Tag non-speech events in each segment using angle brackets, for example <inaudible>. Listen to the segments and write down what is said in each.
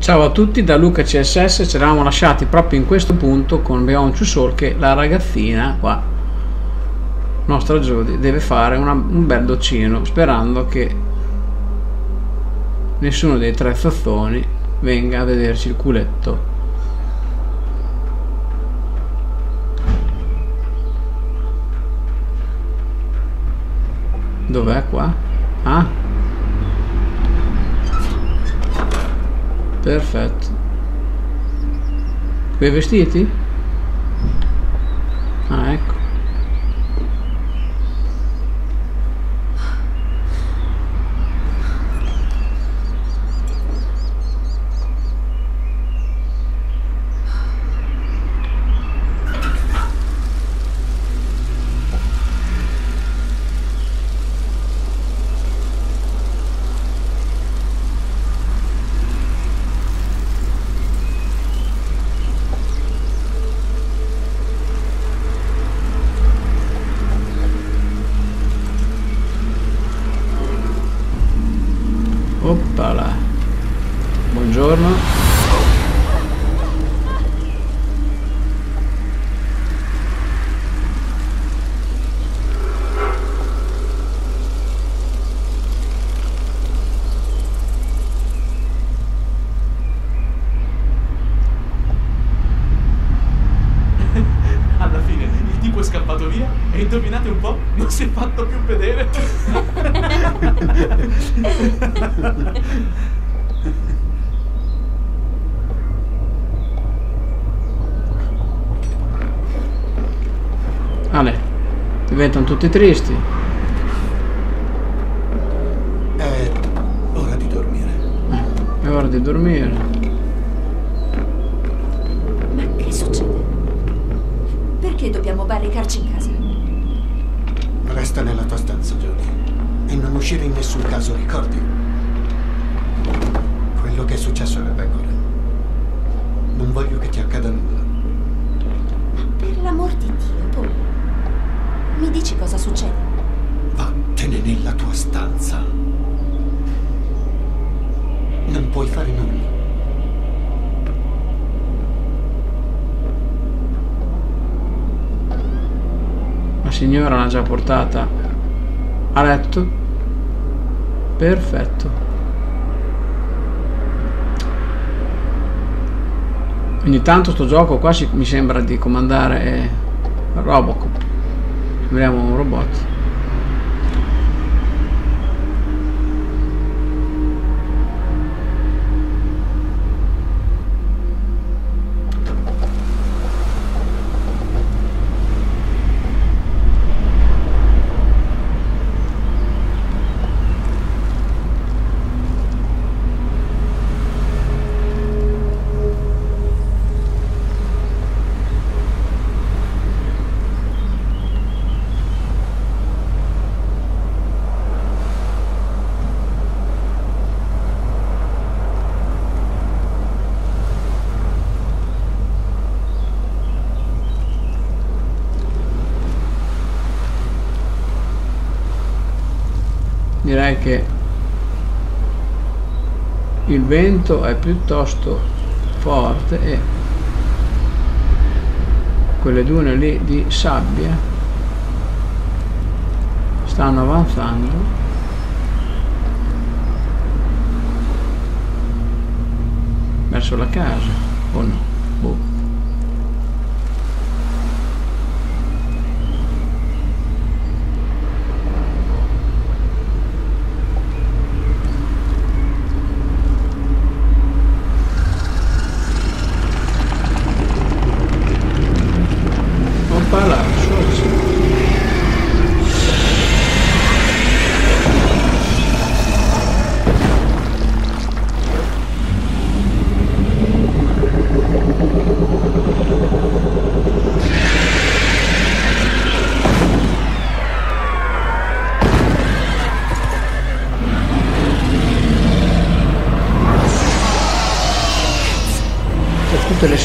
Ciao a tutti da Luca CSS, ci eravamo lasciati proprio in questo punto con Beyond Two Soul che la ragazzina qua, nostra Jodie, deve fare una, un bel doccino sperando che nessuno dei tre zozzoni venga a vederci il culetto. Dov'è qua? Ah? Perfetto. Quei vestiti? Ah, ecco. Tipo è scappato via e indovinate un po', <laughs> non si è fatto più vedere. Ale, diventano tutti tristi. È ora di dormire. È ora di dormire. Dobbiamo barricarci in casa? Resta nella tua stanza, Jodie. E non uscire in nessun caso, ricordi? Quello che è successo alle pecore. Non voglio che ti accada nulla. Ma per l'amor di Dio, Paul. Mi dici cosa succede? Vattene nella tua stanza. Non puoi fare nulla. La signora l'ha già portata a letto. Perfetto. Ogni tanto sto gioco qua si- mi sembra di comandare Robocop. Sembriamo un robot. direi che il vento è piuttosto forte e quelle dune lì di sabbia stanno avanzando verso la casa o no? Boh.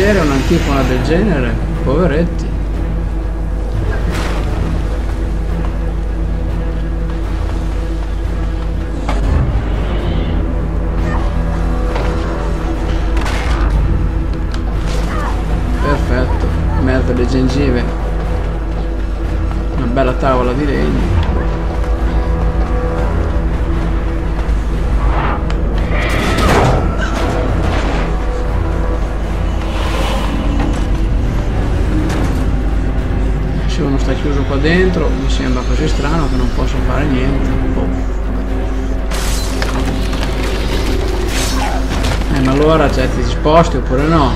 piacere un'antifona del genere? Poveretti. Perfetto, merda le gengive. Una bella tavola di legno. Se uno sta chiuso qua dentro mi sembra così strano che non posso fare niente boh. eh ma allora cioè, ti sposti oppure no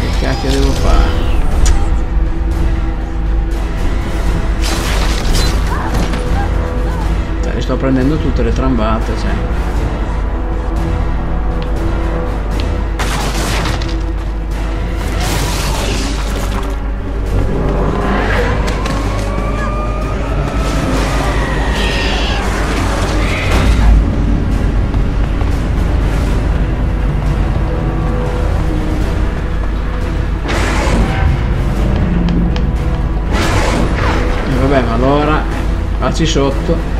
che cacchio devo fare cioè, sto prendendo tutte le trambate cioè. Sotto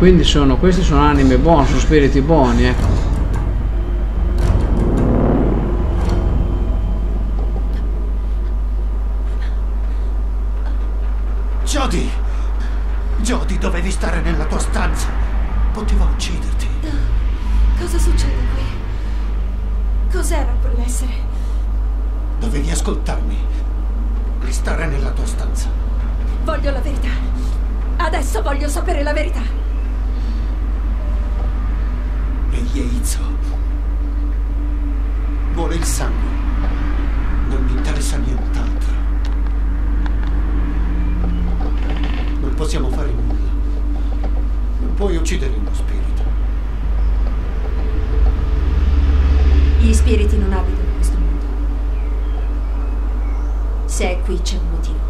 quindi sono questi sono anime buone sono spiriti buoni ecco Jody! Jody, dovevi stare nella tua stanza. Poteva ucciderti. Cosa succede qui? Cos'era quell'essere? Dovevi ascoltarmi. E stare nella tua stanza. Voglio la verità. Adesso voglio sapere la verità. Yeizo. Vuole il sangue. Non mi interessa nient'altro. Non possiamo fare nulla. Non puoi uccidere uno spirito. Gli spiriti non abitano in questo mondo. Se è qui c'è un motivo.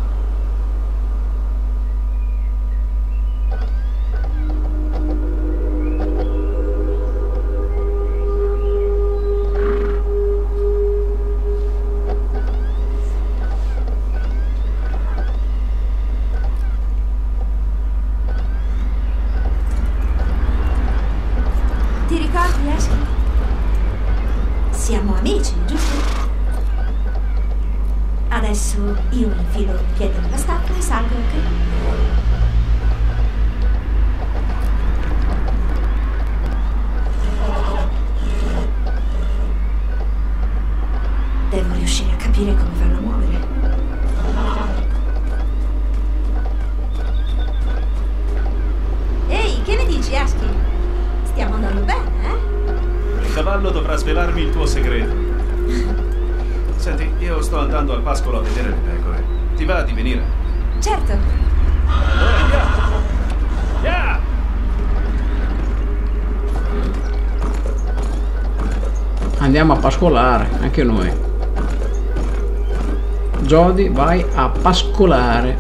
Andiamo a pascolare anche noi. Jody vai a pascolare.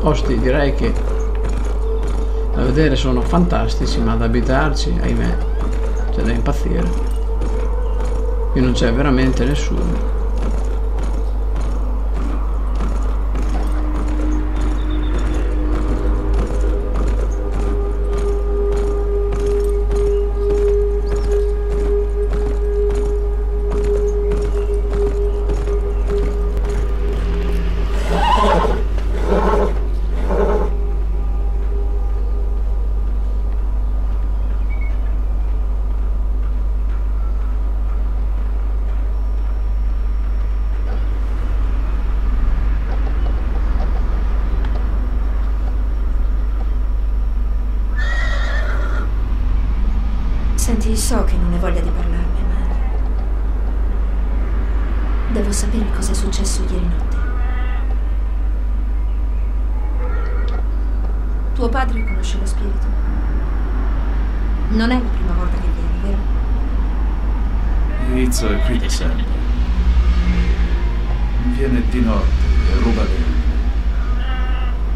Osti direi che da vedere sono fantastici ma da abitarci ahimè c'è da impazzire. Qui non c'è veramente nessuno Senti, so che non hai voglia di parlarne, ma... Devo sapere cosa è successo ieri notte. Tuo padre conosce lo spirito. Non è la prima volta che viene, vero? Izzo è qui da sempre. Viene di notte e ruba bene.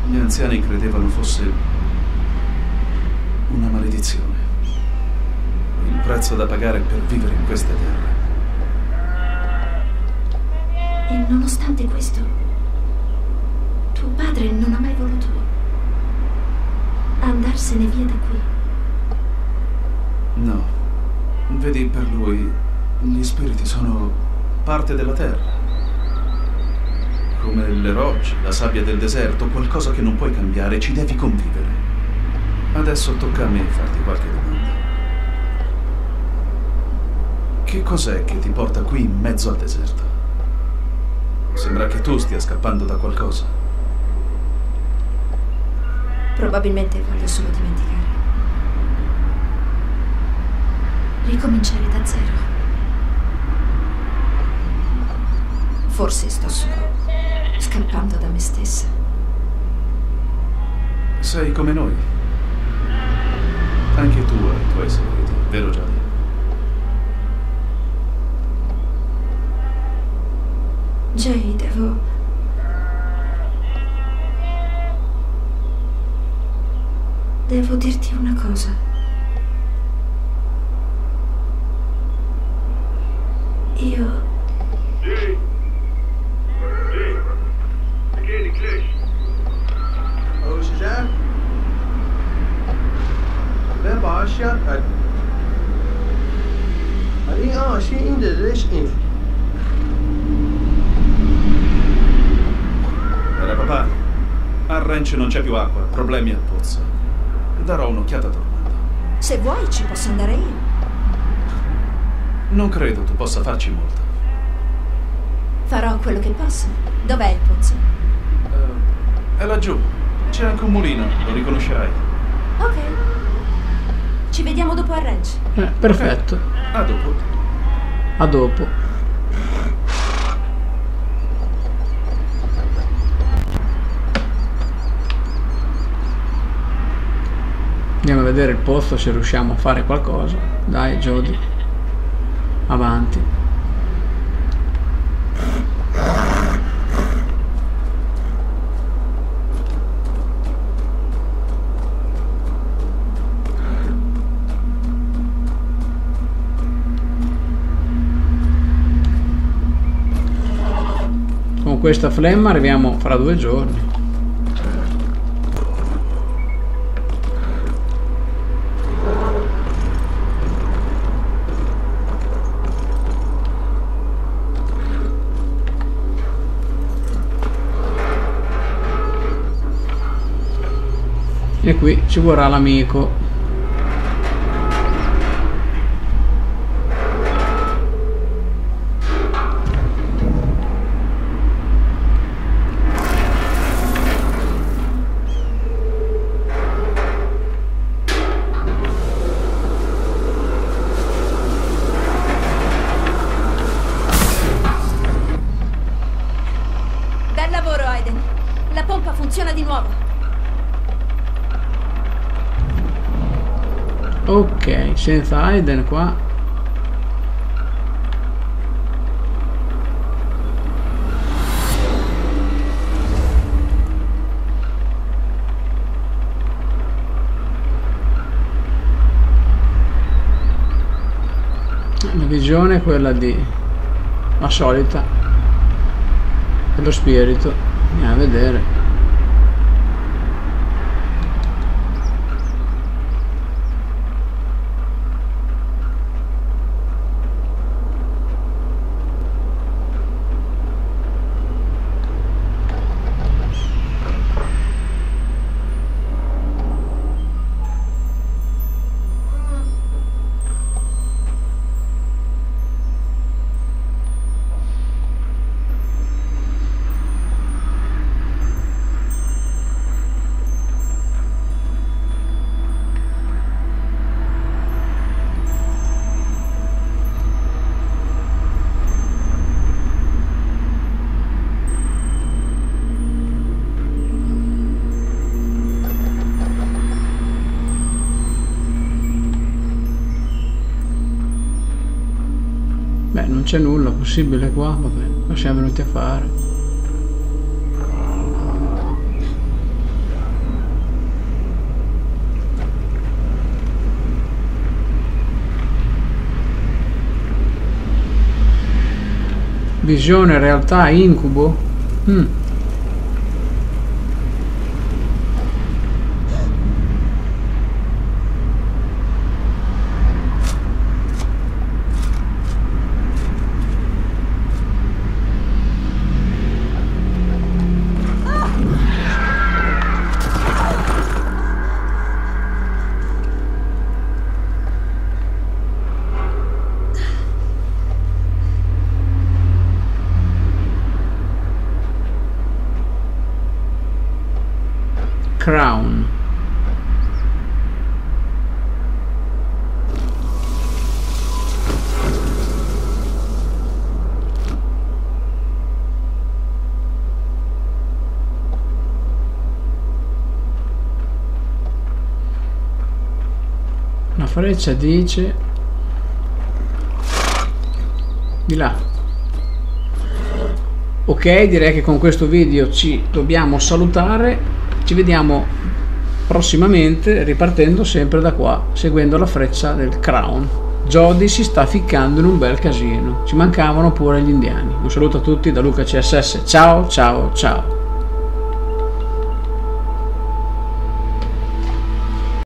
Gli anziani credevano fosse una maledizione. Prezzo da pagare per vivere in queste terre. E nonostante questo, tuo padre non ha mai voluto andarsene via da qui. No. Vedi, per lui gli spiriti sono parte della terra. Come le rocce, la sabbia del deserto, qualcosa che non puoi cambiare, ci devi convivere. Adesso tocca a me farti qualche domanda. Che cos'è che ti porta qui in mezzo al deserto? Sembra che tu stia scappando da qualcosa. Probabilmente voglio solo dimenticare. Ricominciare da zero. Forse sto solo scappando da me stessa. Sei come noi. Anche tu hai i tuoi segreti, vero Giada? Jay, devo... Devo dirti una cosa. Io... A Ranch non c'è più acqua, problemi al pozzo. Darò un'occhiata tornando. Se vuoi ci posso andare io. Non credo tu possa farci molto. Farò quello che posso. Dov'è il pozzo? Eh, è laggiù. C'è anche un mulino, lo riconoscerai. Ok. Ci vediamo dopo al ranch. Eh, perfetto. A dopo. A dopo. Andiamo a vedere il posto se riusciamo a fare qualcosa. Dai, Jody. Avanti. Con questa flemma arriviamo fra due giorni. Qui ci vorrà l'amico. Ok, senza Aiden qua. La visione è quella di la solita dello spirito. Andiamo a vedere. C'è nulla possibile qua, vabbè, cosa siamo venuti a fare? Visione, realtà, incubo? Mm. Crown. La freccia dice di là. Ok, direi che con questo video ci dobbiamo salutare. Ci vediamo prossimamente ripartendo sempre da qua, seguendo la freccia del Crown. Jody si sta ficcando in un bel casino. Ci mancavano pure gli indiani. Un saluto a tutti da Luca CSS. Ciao, ciao, ciao.